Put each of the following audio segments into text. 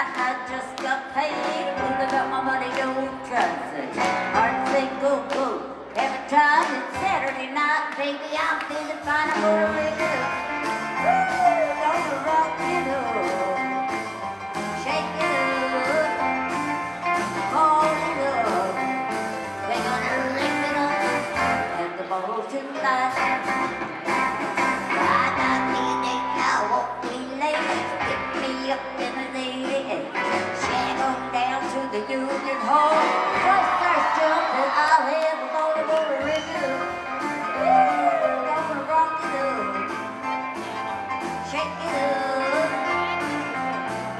I just got paid. When I got my money, don't trust it. Heart say go, go. Every time it's Saturday night, baby, I'm feeling fine. I'm gonna wake up. Gonna rock it up. Shake it up. Hold it up. At the bowl tonight. I won't be late. Pick me up in the Union Hall. First first jump that I'll rig it up. Woo, gonna rock it up. Shake it up.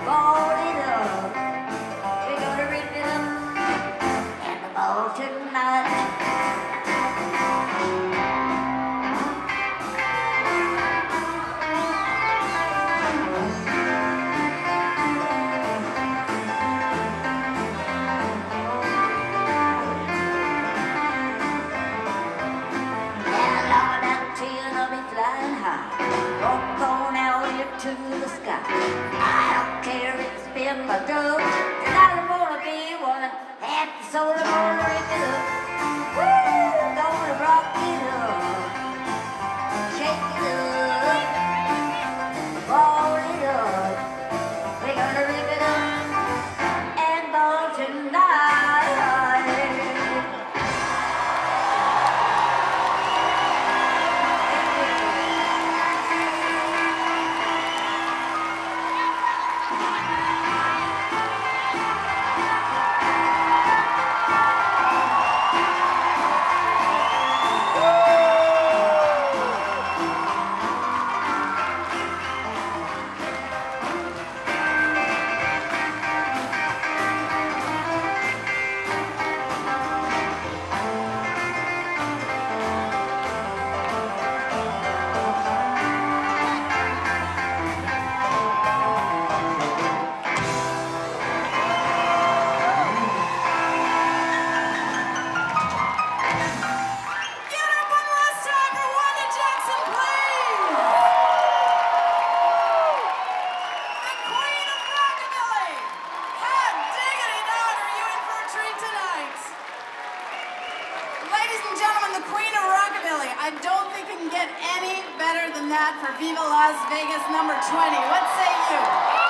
Ball it up. We're gonna rip it up. And the ball tonight. Sky. I don't care if it's been my dove. Cause I don't wanna be one. Half the soul, I don't think it can get any better than that for Viva Las Vegas number 20. What say you?